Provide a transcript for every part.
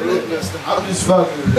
I'm just fucking.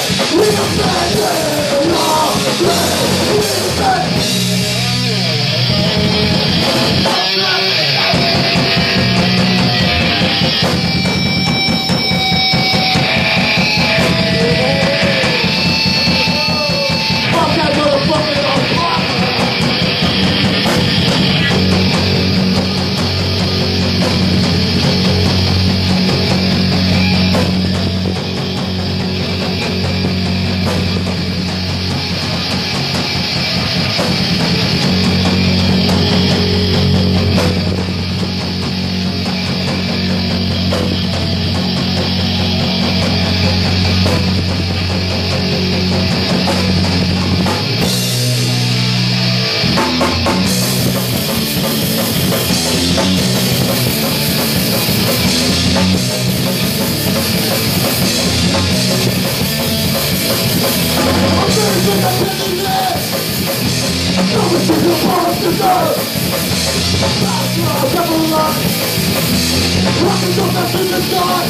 We are magic! Now this is your part to serve A couple of rocking your message is gone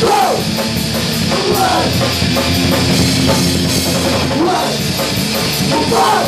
Run! Run! Run!